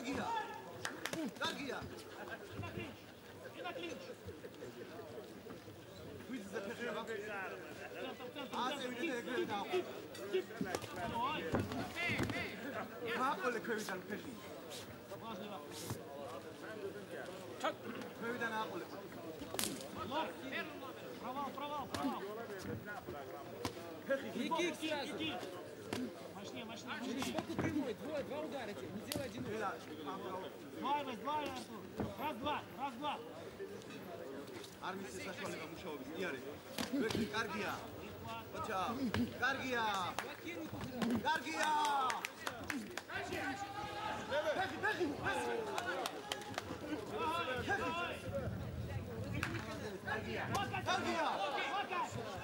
Gargia! Gargia! Qui si sapeva? Ah, sei venuto da qui da Ma con le cuovi dal pesci. Cuovi da Napoli. Провал, провал, провал. Иди, иди, иди. Мощнее, мощнее, мощнее. Сбоку прямой, два, два ударите. Не делай один удар. ელა ამბავ Два, Ивас, два, Артур. Раз, два, раз, два. არ მისცეს საშუალება მუშაობის კი არის ფეხი კარგია ოჩა კარგია Блокируй туда. კარგია ფეხი ფეხი კარგია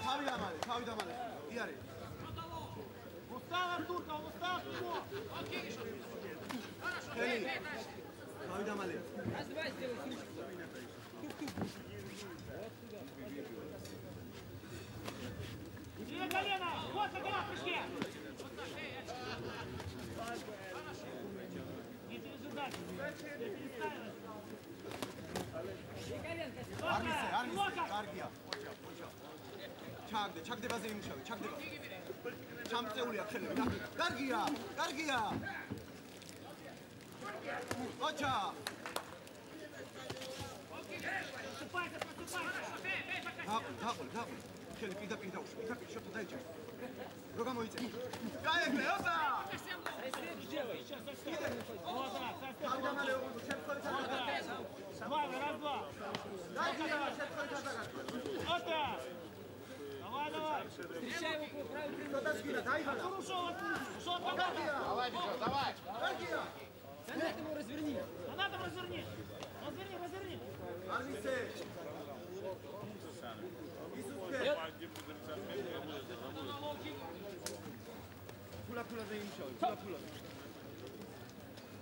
თავი დამალე თავი დამალე კი არის Устал Артурка, он устал от него. Окей, что Хорошо, эй, эй, дальше. Пойдем, Али. Раз, два, сделай крючку. Вот сюда. Где колено? Вот на колено прыжке. Вот так, эй, Хорошо. Не держи дальше. Я переставила. Армисы, армисы, армия. Почав, почав. ჩაგდე, ჩაგდებაზე იმუშავე, ჩაგდება. ჩამწეული აქცელები. კარგია, კარგია. ოჩა. დაყოლ, დაყოლ, დაყოლ. ხელი პირდაპირ დაუშვი, პირდაპირ შოთა დაიჭერ. რო გამოიწევი. გაიგე, ოპა! კიდე. გამალე უყურე, შეფხოლი ჩაგდა. სამავა, რა გვა? დაიჭერ, შეფხოლი ჩაგდა. ოპა! Давай, давай. Встречай его по правой прямой. ცოტა სკინა დაიხალა Артур ушел, Артур. Ушел, давай. კარგია Давай, Миша, давай. კარგია Санат ему разверни. А надо разверни. Разверни, разверни. არ მისცე ისუსკე ფულა ფულაზე იმუშავე ფულა ფულაზე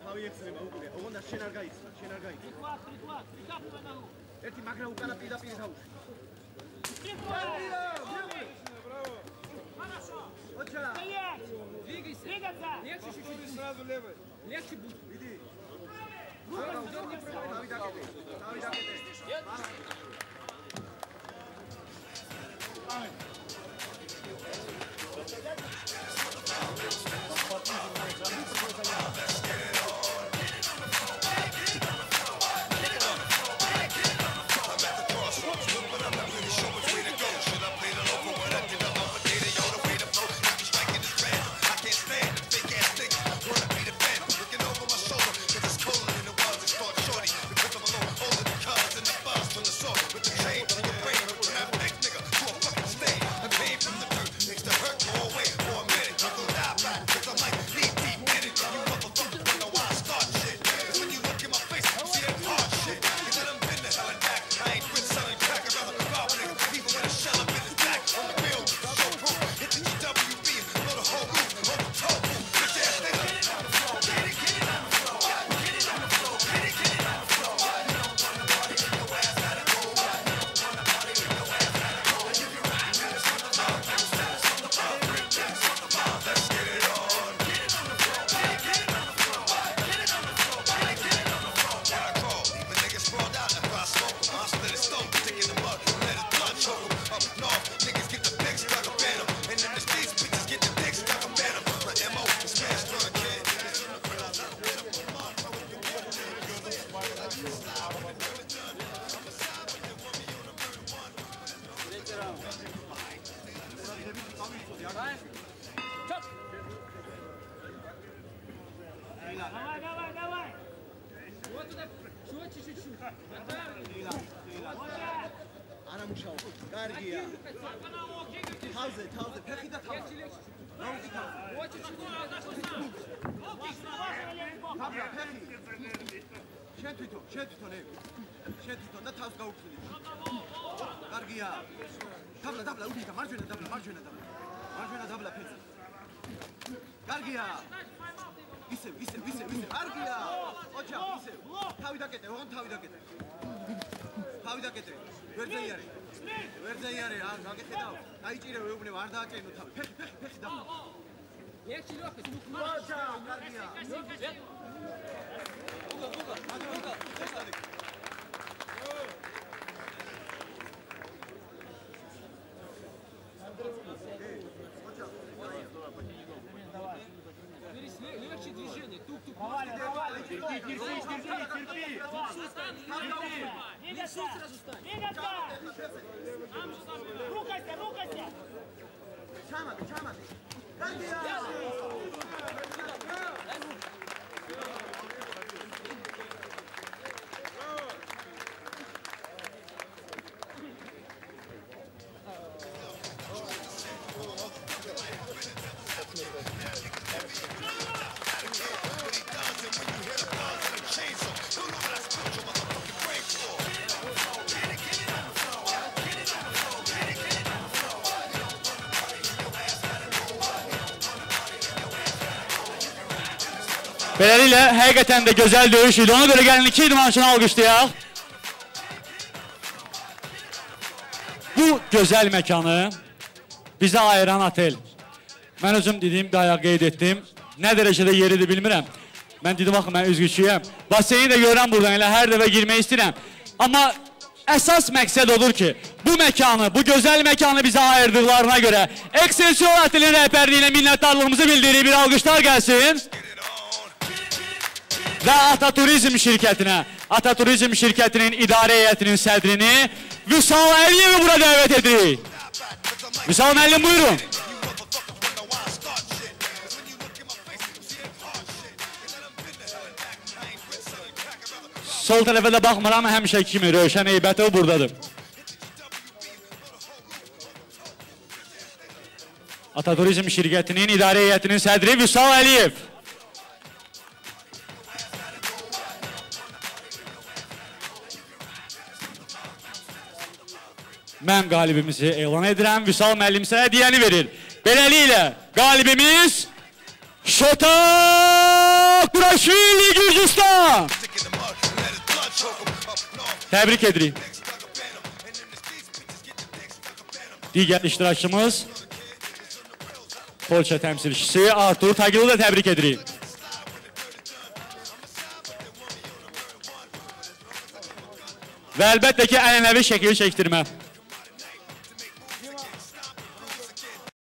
თავი ეცნება უკვე ოღონდა შენ არ გაიცნო შენ არ გაიცნო Приклад, приклад. Прикапывай ногу. ერთი მაგრა უკანა პირდაპირ Хорошо. Вот так. Стоять. Двигайся. Двигаться. Легче чуть-чуть. сразу левой. Легче будет. Иди. Давай, давай, давай. Вот туда. Четче чуть-чуть. Вот так. Вот так. არა მუშაო კარგია თავზე თავზე ფეხი და თავზე Легче, легче. ნაუჭი თავზე Вот чуть-чуть. Важно, важно, левый бок. თავზა ფეხი შენ თვითონ შენ თვითონ ე შენ თვითონ და თავს გაუქმდი კარგია დაბლა დაბლა უთი და მარჯვენა დაბლა მარჯვენა დაბლა მარჯვენა დაბლა ფეხი კარგია ისე, ისე, ისე, ისე. კარგია. ოჩა, ისე. თავი დაკეტე, ოღონ თავი დაკეტე. თავი დაკეტე. ვერძე იარე. ვერძე იარე, არ გაგეხედავ. დაიჭირე ვეუბნებ, არ დააჭენო თავი. ფეხი, ფეხი, ფეხი და. ერთი ლოხის მუქმა ოჩა, კარგია. უგა, უგა, მაგა, терпи, терпи, терпи, терпи. Терпи. Мегата! Рукайся, рукайся! Чама, чама! Как ты? Beləliklə, həqiqətən də gözəl döyüş idi. Ona görə gəlin iki idmançını alqışlayaq. Bu gözəl məkanı bizə ayıran otel. Mən özüm dediyim dayaq qeyd etdim. Nə dərəcədə yeridir bilmirəm. Mən dedim, baxın, mən üzgüçüyəm. Baseyni də görürəm buradan, elə hər dəfə girmək istəyirəm. Amma əsas məqsəd odur ki, bu məkanı, bu gözəl məkanı bizə ayırdıqlarına görə Excelsior Otelin rəhbərliyi ilə minnətdarlığımızı bildiririk. Bir alqışlar gəlsin. Və Ataturizm şirkətinə, Ataturizm şirkətinin idarə heyətinin sədrini Vüsal Əliyevi bura dəvət edirik. Vüsal müəllim buyurun. Sol tərəfə də baxmıram, həmişə kimi Rövşən Eybətov buradadır. Ataturizm şirkətinin idarə heyətinin sədri Vüsal Əliyev. Mən qalibimizi elan edirəm. Vüsal müəllim sizə hədiyyəni verir. Beləliklə, qalibimiz Şota Kuraşvili Gürcistan. Təbrik edirik. Digər iştirakçımız Polşa təmsilçisi Artur Tagilı da təbrik edirik. Və əlbəttə ki, ənənəvi şəkil çəkdirmə.